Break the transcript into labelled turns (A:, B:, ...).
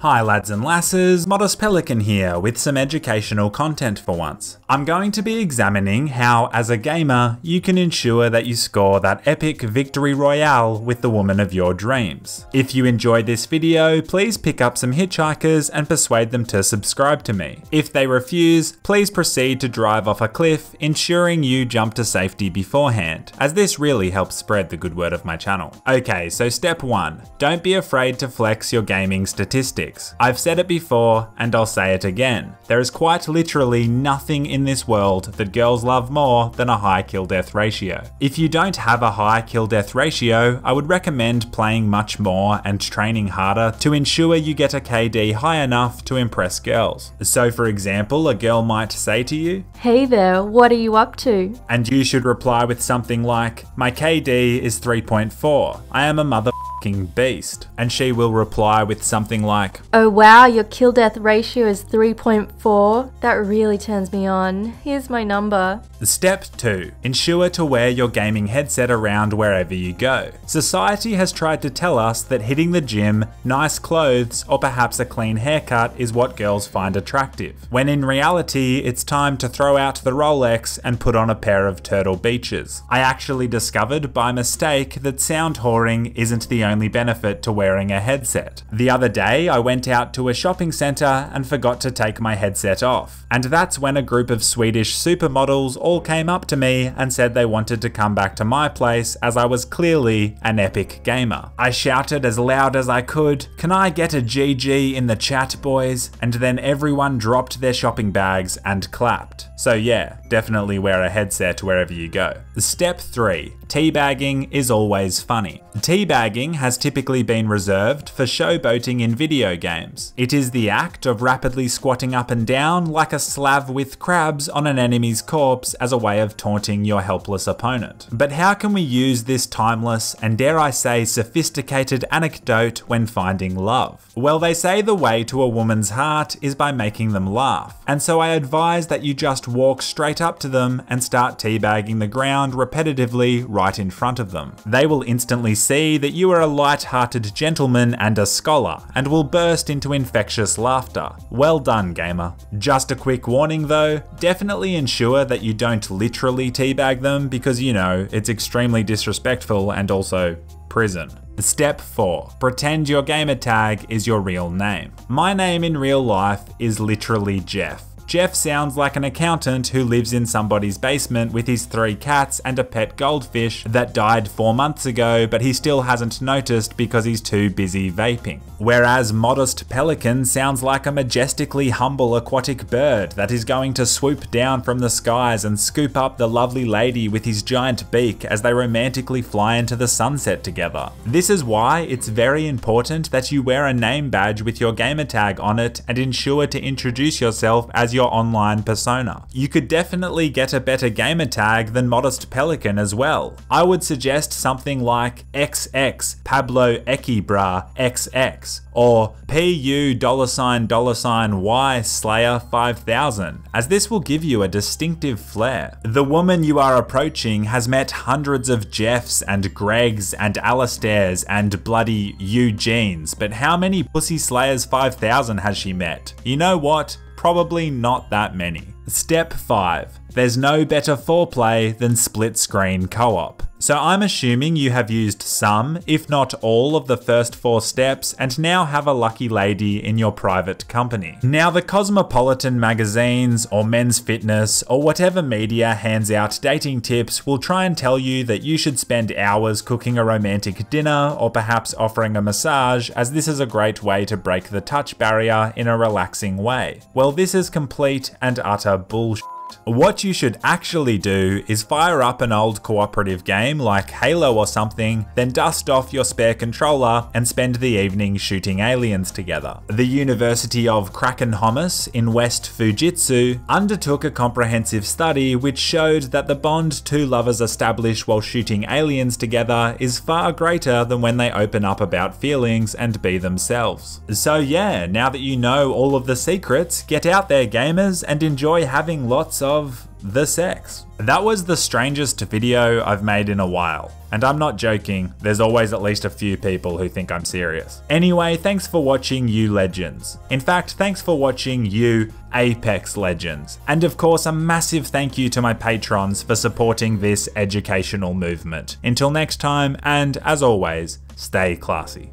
A: Hi lads and lasses, Modest Pelican here with some educational content for once. I'm going to be examining how, as a gamer, you can ensure that you score that epic victory royale with the woman of your dreams. If you enjoyed this video, please pick up some hitchhikers and persuade them to subscribe to me. If they refuse, please proceed to drive off a cliff, ensuring you jump to safety beforehand, as this really helps spread the good word of my channel. Okay, so step 1. Don't be afraid to flex your gaming statistics. I've said it before, and I'll say it again. There is quite literally nothing in this world that girls love more than a high kill death ratio. If you don't have a high kill death ratio, I would recommend playing much more and training harder to ensure you get a KD high enough to impress girls. So for example, a girl might say to you,
B: Hey there, what are you up to?
A: And you should reply with something like, My KD is 3.4. I am a mother beast. And she will reply with something like,
B: Oh wow, your kill death ratio is 3.4. That really turns me on. Here's my number.
A: Step 2. Ensure to wear your gaming headset around wherever you go. Society has tried to tell us that hitting the gym, nice clothes, or perhaps a clean haircut is what girls find attractive. When in reality, it's time to throw out the Rolex and put on a pair of Turtle Beaches. I actually discovered by mistake that sound whoring isn't the only benefit to wearing a headset. The other day, I went out to a shopping centre and forgot to take my headset off. And that's when a group of Swedish supermodels all came up to me and said they wanted to come back to my place as I was clearly an epic gamer. I shouted as loud as I could, Can I get a GG in the chat, boys? And then everyone dropped their shopping bags and clapped. So yeah, definitely wear a headset wherever you go. Step 3. Teabagging is always funny. Teabagging has typically been reserved for showboating in video games. It is the act of rapidly squatting up and down like a slav with crabs on an enemy's corpse as a way of taunting your helpless opponent. But how can we use this timeless and dare I say sophisticated anecdote when finding love? Well, they say the way to a woman's heart is by making them laugh, and so I advise that you just walk straight up to them and start teabagging the ground repetitively right in front of them. They will instantly see that you are a light-hearted gentleman and a scholar, and will burst into infectious laughter. Well done, gamer. Just a quick warning though, definitely ensure that you don't literally teabag them because you know, it's extremely disrespectful and also prison. Step 4. Pretend your gamer tag is your real name. My name in real life is literally Jeff. Jeff sounds like an accountant who lives in somebody's basement with his three cats and a pet goldfish that died four months ago, but he still hasn't noticed because he's too busy vaping. Whereas Modest Pelican sounds like a majestically humble aquatic bird that is going to swoop down from the skies and scoop up the lovely lady with his giant beak as they romantically fly into the sunset together. This is why it's very important that you wear a name badge with your gamertag on it and ensure to introduce yourself as your online persona. You could definitely get a better gamer tag than Modest Pelican as well. I would suggest something like XX Pablo Ekibra XX or PU dollar sign dollar sign Y Slayer 5000 as this will give you a distinctive flair. The woman you are approaching has met hundreds of Jeffs and Gregs and Alistairs and bloody Eugenes but how many Pussy Slayers 5000 has she met? You know what? Probably not that many. Step 5. There's no better foreplay than split screen co-op. So I'm assuming you have used some, if not all, of the first four steps and now have a lucky lady in your private company. Now the Cosmopolitan magazines or Men's Fitness or whatever media hands out dating tips will try and tell you that you should spend hours cooking a romantic dinner or perhaps offering a massage as this is a great way to break the touch barrier in a relaxing way. Well this is complete and utter bullshit. What you should actually do is fire up an old cooperative game like Halo or something, then dust off your spare controller and spend the evening shooting aliens together. The University of Kraken Homus in West Fujitsu undertook a comprehensive study which showed that the bond two lovers establish while shooting aliens together is far greater than when they open up about feelings and be themselves. So yeah, now that you know all of the secrets, get out there gamers and enjoy having lots parts of the sex. That was the strangest video I've made in a while. And I'm not joking, there's always at least a few people who think I'm serious. Anyway, thanks for watching you legends. In fact, thanks for watching you Apex Legends. And of course, a massive thank you to my patrons for supporting this educational movement. Until next time, and as always, stay classy.